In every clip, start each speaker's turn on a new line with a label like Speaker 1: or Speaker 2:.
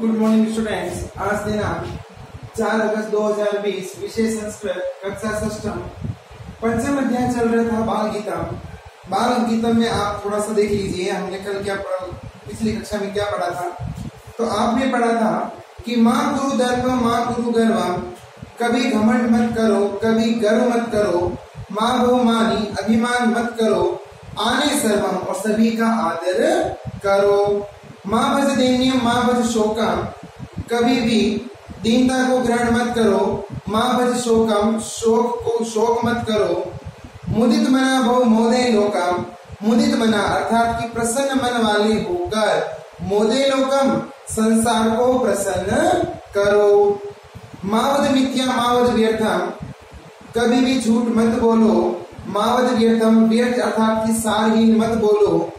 Speaker 1: Good morning students आज दिनांक चार अगस्त 2020 विषय संस्कृत कक्षा सष्टम, पंचम अध्याय चल रहा था बाल गीतम बाल गीतम में आप थोड़ा सा देख लीजिए, हमने कल क्या पिछली कक्षा में क्या पढ़ा था? तो आपने पढ़ा था कि माँ गुरु दर्प, माँ गुरु गर्वम कभी घमंड मत करो, कभी गर्व मत करो, माँ बहुमानी अभिमान मत करो, आने सर्वम, और सभी का आदर करो। माँ भज दैन्यम माँ भज शोकम। कभी भी दीनता को ग्रहण मत करो, माँ भज शोकम। शोक को शोक मत करो। मुदित मना बहु मोदय लोकम। मुदित मना अर्थात की प्रसन्न मन वाले होकर मोदय लोकम, संसार को प्रसन्न करो। मावद मिथ्या मावद व्यर्थम। कभी भी झूठ मत बोलो। मावद व्यर्थम। व्यर्थ अर्थात की सारहीन मत बोलो।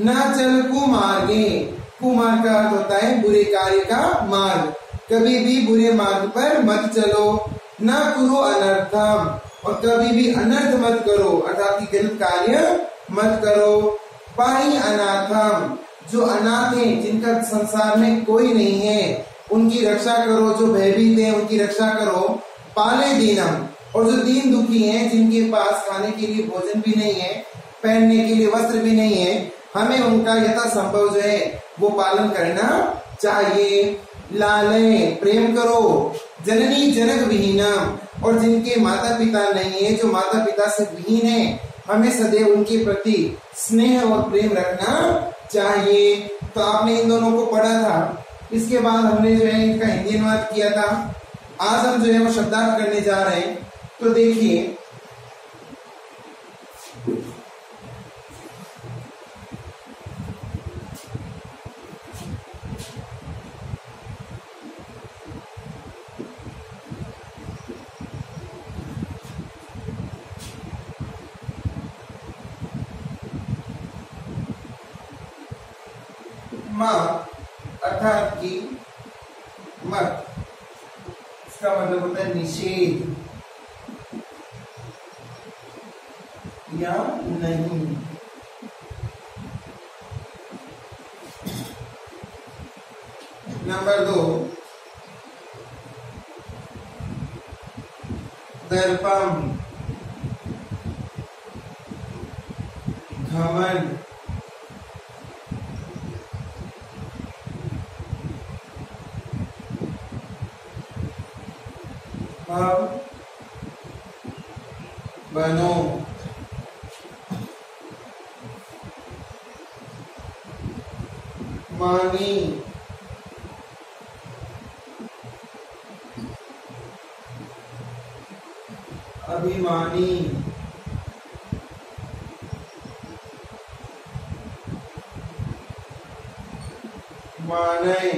Speaker 1: न चल कुमार्गे। कुमार्ग का अर्थ होता है बुरे कार्य का मार्ग। कभी भी बुरे मार्ग पर मत चलो, न करो अनर्थम, और कभी भी अनर्थ मत करो, अर्थात गलत कार्य मत करो। पाही अनाथम, जो अनाथ हैं, जिनका संसार में कोई नहीं है, उनकी रक्षा करो, जो भयभीत है, उनकी रक्षा करो। पाले दीनम, और जो दीन दुखी हैं, जिनके पास खाने के लिए भोजन भी नहीं है, पहनने के लिए वस्त्र भी नहीं है हमें उनका यथा संभव जो है, वो पालन करना चाहिए। लाले प्रेम करो। जननी जनक विहीनम। और जिनके माता पिता नहीं है, जो माता पिता से विहीन है, हमें सदैव उनके प्रति स्नेह और प्रेम रखना चाहिए। तो आपने इन दोनों को पढ़ा था। इसके बाद हमने जो है, इनका हिंदी अनुवाद किया था। आज हम जो है, वो शब्दार्थ करने जा रहे हैं। तो देखिए अर्थात की मत इसका मतलब होता है निषेध। या नहीं। नंबर दो। दर्पम घमंड अब बनो मानी अभिमानी माने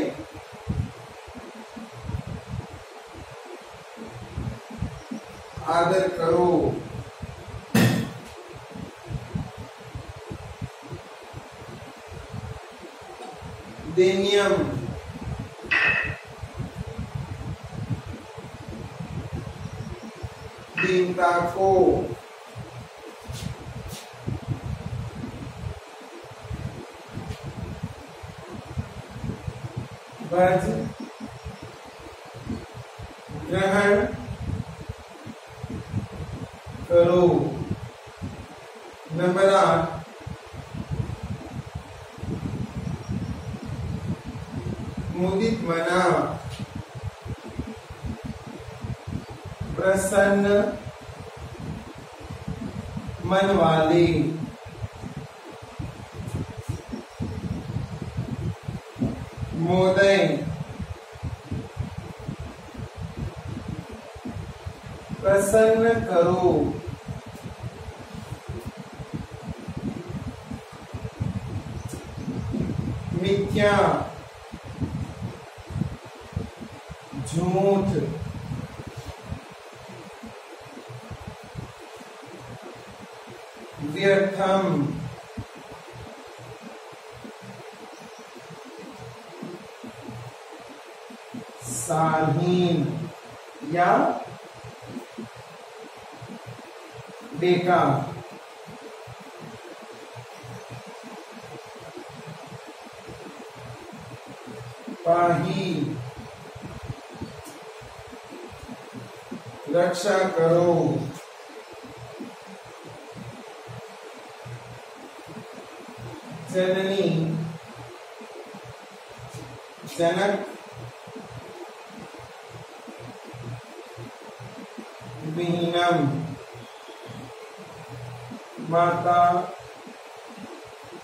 Speaker 1: आदर करो देनियम दीनता को भज ग्रहण करो। नंबर आठ मुदित मना प्रसन्न मन वाले मोदय प्रसन्न करो मिथ्या झूठ। व्यर्थम। साहीन या बेकार पाही रक्षा करो। जननी। जनक। विहीनम माता।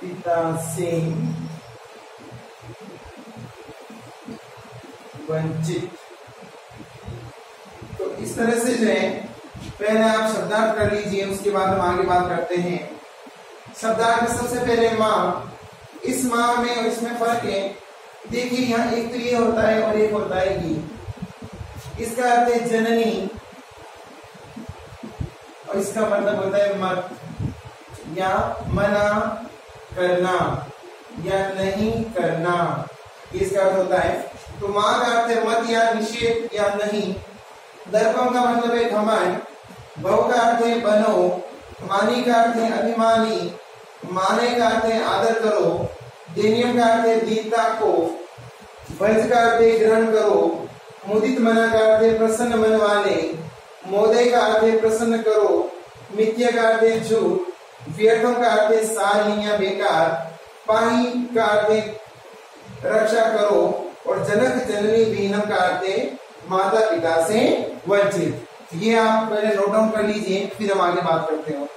Speaker 1: पिता से। वंचित। इस तरह से जो है, पहले आप शब्दार्थ कर लीजिए, उसके बाद हम आगे बात करते हैं। शब्दार्थ सबसे पहले माँ। इस माँ में और इसमें फ़र्क है। देखिए, यहाँ एक तो ये होता है और एक होता है ये। इसका अर्थ है जननी। और इसका मतलब होता है मत। या मना करना। या नहीं करना। इसका अर्थ होता है। तो माँ का अर्थ है मत या निषेध या नहीं। दर्पम का मतलब है घमंड भव का अर्थ है बनो मानी का अर्थ है अभिमानी माने का अर्थ है आदर करो देनियम का अर्थ है दीनता को भज का अर्थ है ग्रहण करो, मुदित मना का अर्थ है प्रसन्न मन वाले मोदय का अर्थ है प्रसन्न करो मिथ्या का अर्थ है झूठ व्यर्थों का अर्थ है सारहीन या बेकार पाही का अर्थ है रक्षा करो, और जनक जननी विहीनम का अर्थ है माता पिता से वंचित। ये आप पहले नोट डाउन कर लीजिए, फिर हम आगे बात करते हैं।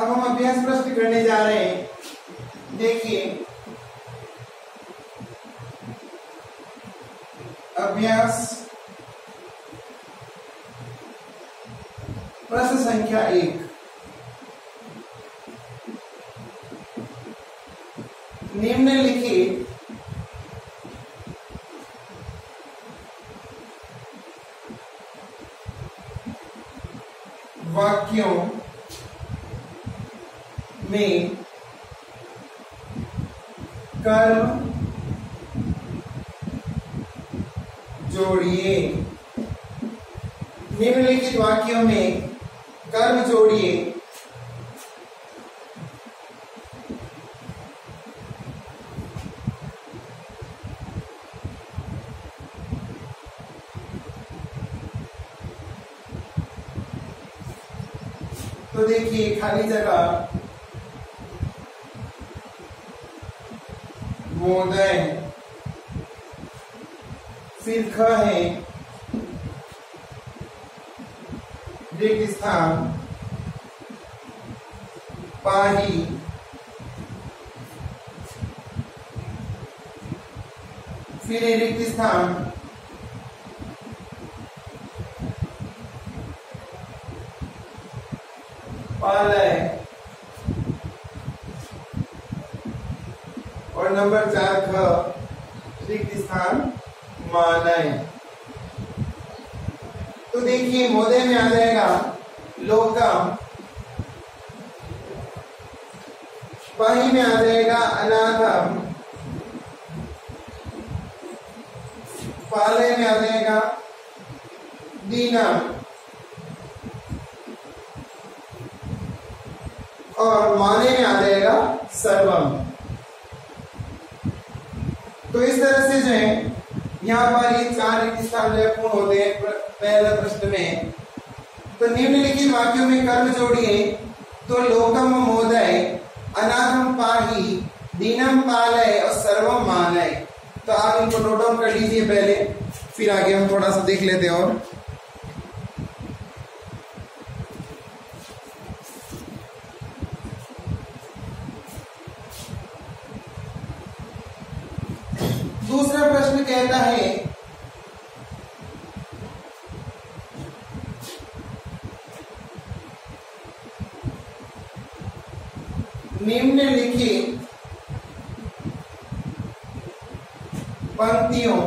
Speaker 1: अब हम अभ्यास प्रश्न करने जा रहे हैं। देखिए अभ्यास प्रश्न संख्या एक निम्नलिखित वाक्यों में कर्म जोड़िए। निम्नलिखित वाक्यों में कर्म जोड़िए। तो देखिए खाली जगह मोदय फिर ख है। रिक्त स्थान पाही फिर स्थान पालय और नंबर चार ख रिक्त स्थान मानय तो देखिए मोदे में आ जाएगा लोकम पाही में आ जाएगा अनाथम पाले में आ जाएगा दीनम और माने में आ जाएगा सर्वम। तो इस तरह से जो है यहाँ पर ये चार रिक्तिस्थान जो है पूर्ण होते हैं, पहले प्रश्न में। तो निम्नलिखित वाक्यों में कर्म जोड़िए तो लोकम मोदय, अनाथम पाही, दीनम पालय और सर्वम मानय तो आप इनको नोट डाउन कर लीजिए पहले, फिर आगे हम थोड़ा सा देख लेते और दूसरा कहता है। निम्नलिखित पंक्तियों।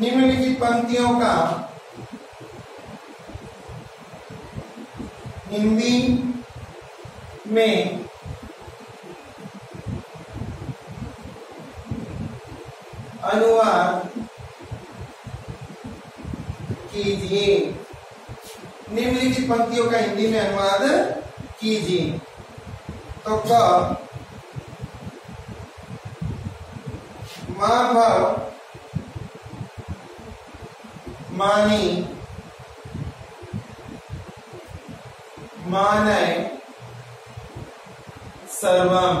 Speaker 1: निम्नलिखित पंक्तियों का हिंदी में। अनुवाद कीजिए। निम्नलिखित पंक्तियों का हिंदी में अनुवाद कीजिए। तो क, माँ भाव मानी, मानय सर्वम।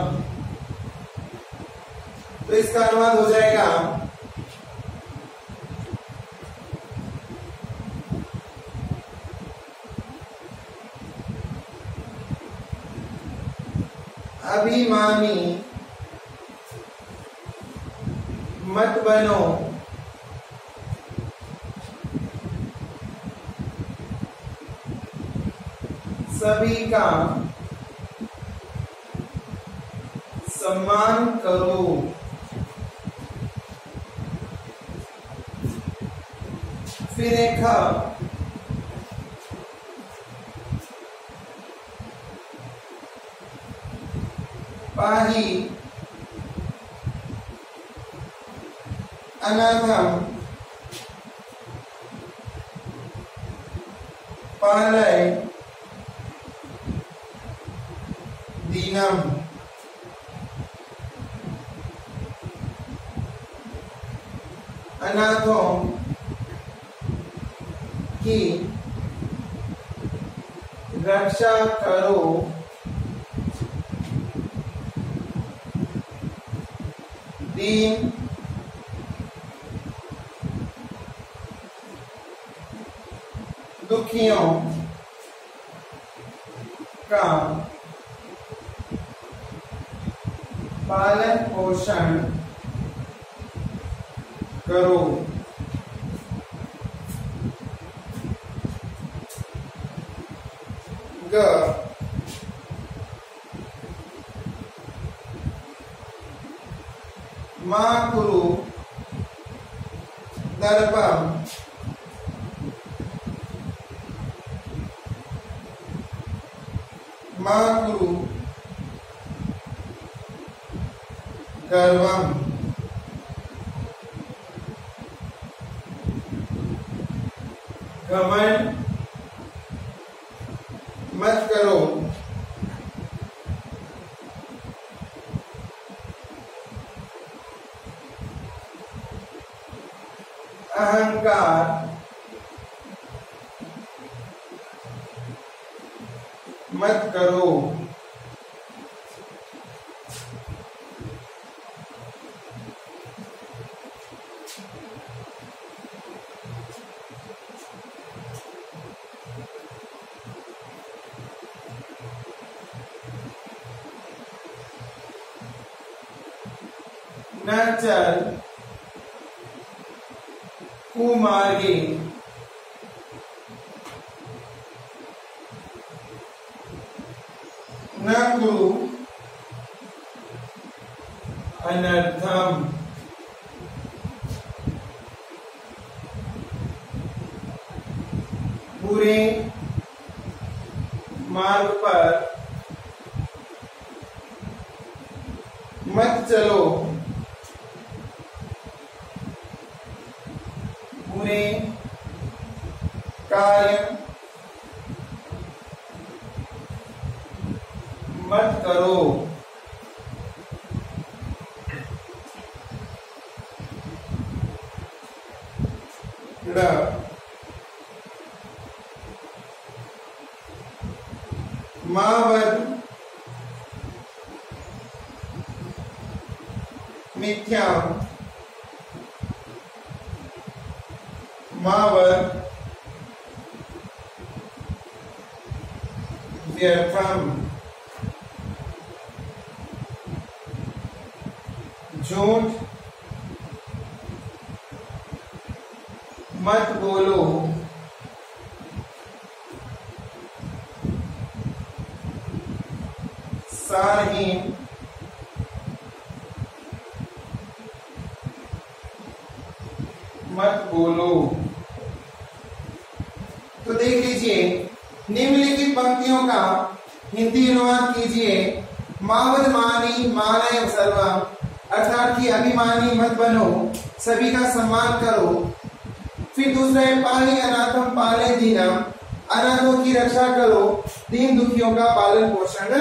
Speaker 1: तो इसका अनुवाद हो जाएगा। अभिमानी मत बनो। सभी का सम्मान करो। फिर एक पाही अनाथम। पालय दीनम अनाथों की रक्षा करो दीन दुखियों का पालन पोषण करो ग माँ कुरु दर्पम माँ कुरु गर्वम घमंड मत करो अहंकार मत करो न चल कुमार्गे न कुरु अनर्थम पूरे मार्ग पर मत चलो बुरे कार्य मत करो मावद मिथ्या मावद व्यर्थम झूठ मत बोलो सारहीन मत बोलो तो देख लीजिए निम्नलिखित पंक्तियों का हिंदी अनुवाद कीजिए। मावद मानी मानय सर्वम अर्थात कि अभिमानी मत बनो। सभी का सम्मान करो। फिर दूसरा है, पाले अनाथम, पाले दीनम। अनाथों की रक्षा करो। दीन दुखियों का पालन पोषण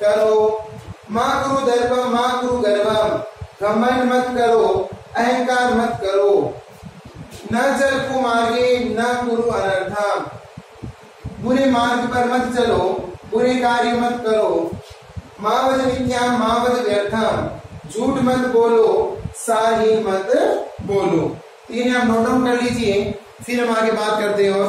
Speaker 1: करो। माँ करो दर्पम, माँ करो गर्भम। घमंड मत करो। अहंकार मत करो। न चल कुमार्गे, न कुरु अनर्थम। बुरे मार्ग पर मत चलो, बुरे कार्य मत करो। मावद मिथ्या मावद व्यर्थम। झूठ मत बोलो साही मत बोलो। तीन आप नोट डाउन कर लीजिए, फिर हम आगे बात करते हो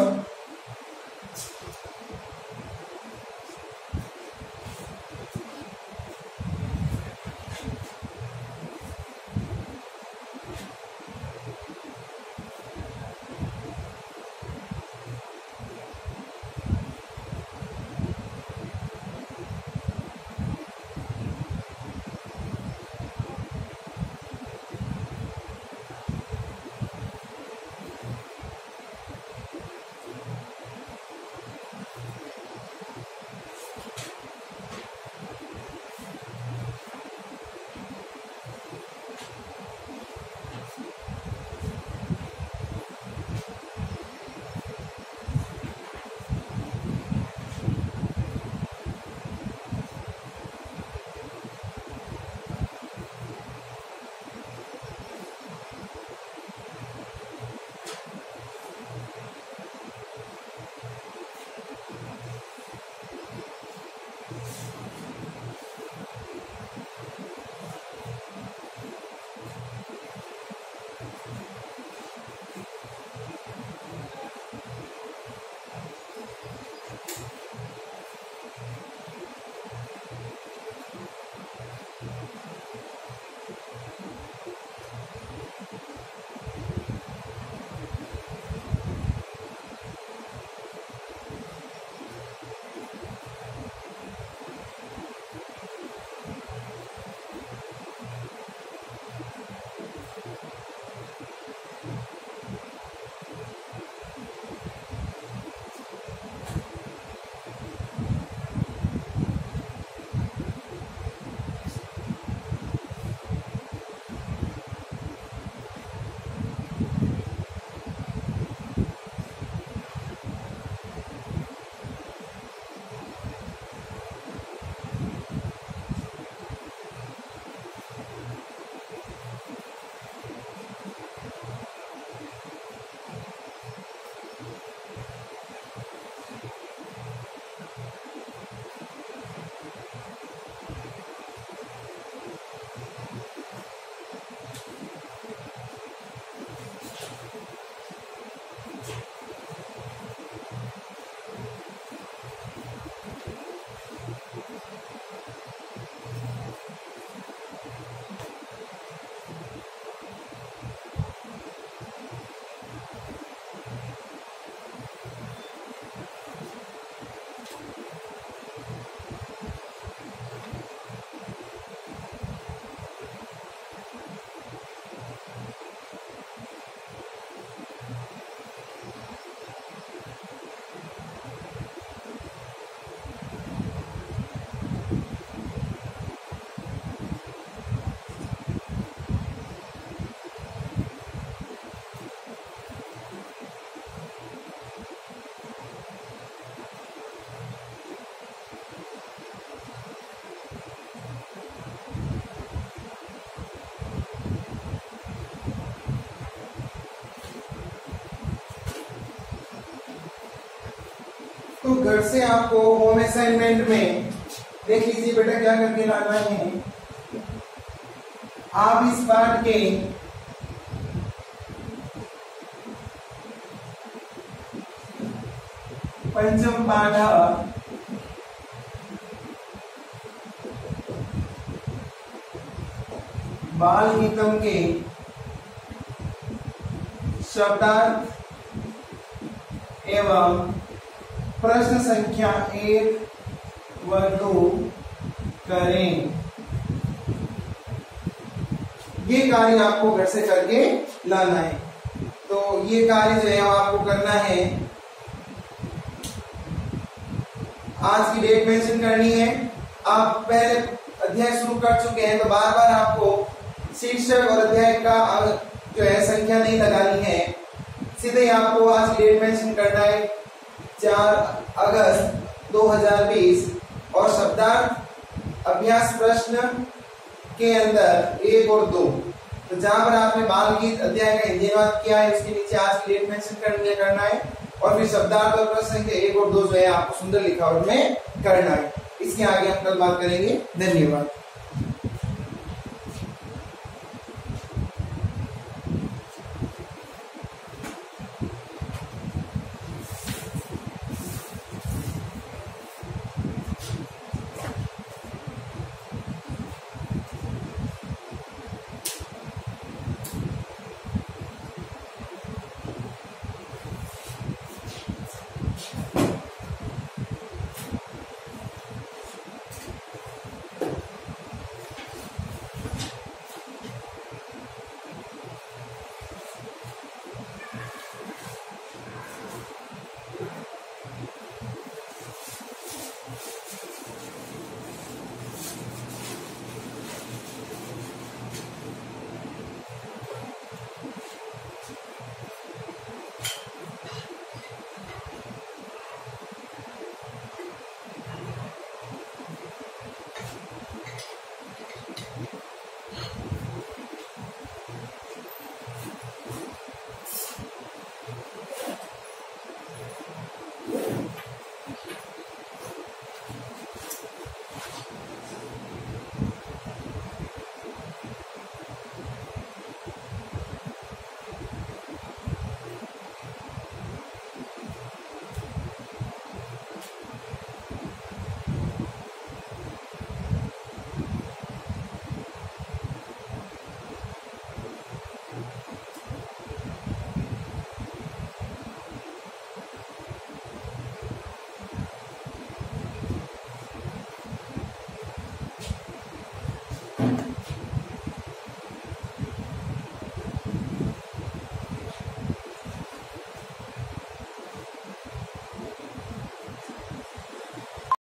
Speaker 1: घर से आपको होम असाइनमेंट में देख लीजिए बेटा क्या करके लाना है। आप इस पाठ के पंचम पाठ बाल गीतम के शब्दार्थ एवं प्रश्न संख्या एक व दो करें। ये कार्य आपको घर से करके लाना है। तो ये कार्य जो है आपको करना है। आज की डेट मेंशन करनी है। आप पहले अध्याय शुरू कर चुके हैं तो बार बार आपको शीर्षक और अध्याय का जो है, संख्या नहीं लगानी है। सीधे आपको आज की डेट मेंशन करना है। चार अगस्त 2020 और शब्दार्थ अभ्यास प्रश्न के अंदर एक और दो। तो जहाँ पर आपने बाल गीत अध्याय का हिंदी अनुवाद किया है उसके नीचे आज की डेट मेंशन करना है और फिर शब्दार्थ और प्रश्न के एक और दो जो है, आपको सुंदर लिखावट में करना है। इसके आगे हम कल बात करेंगे। धन्यवाद।